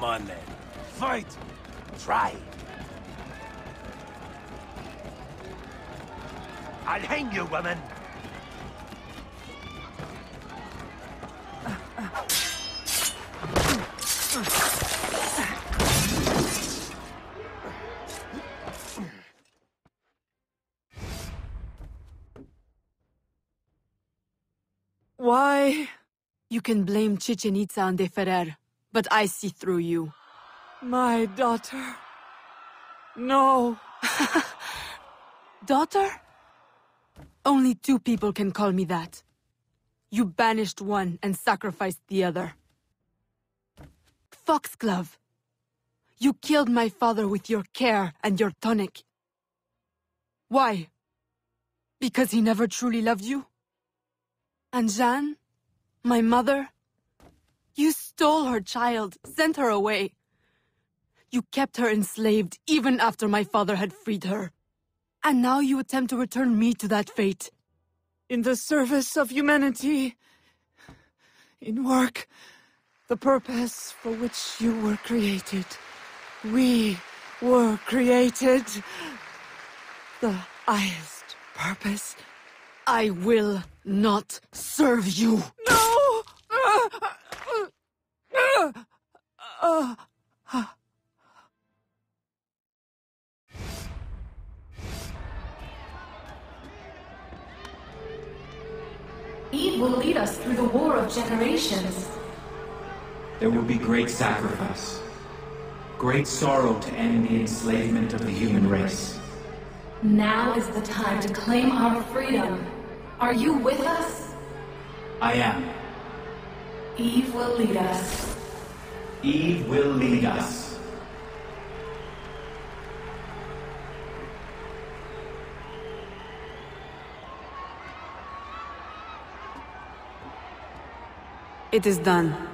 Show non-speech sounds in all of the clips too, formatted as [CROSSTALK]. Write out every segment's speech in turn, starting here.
Come on then. Fight! Try! I'll hang you, woman! Why? You can blame Chichen Itza and De Ferrer, but I see through you. My daughter. No. [LAUGHS] daughter? Only two people can call me that. You banished one and sacrificed the other. Foxglove. You killed my father with your care and your tonic. Why? Because he never truly loved you? And Jeanne? My mother? You stole her child, sent her away. You kept her enslaved even after my father had freed her. And now you attempt to return me to that fate. In the service of humanity. In work. The purpose for which you were created. We were created. The highest purpose. I will not serve you. No! Eve will lead us through the war of generations. There will be great sacrifice. Great sorrow to end the enslavement of the human race. Now is the time to claim our freedom. Are you with us? I am. Eve will lead us. Eve will lead us. It is done.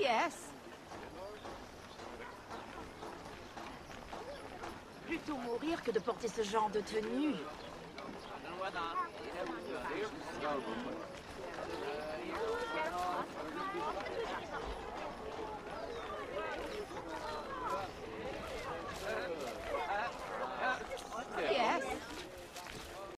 Yes. Plutôt mourir que de porter ce genre de tenue.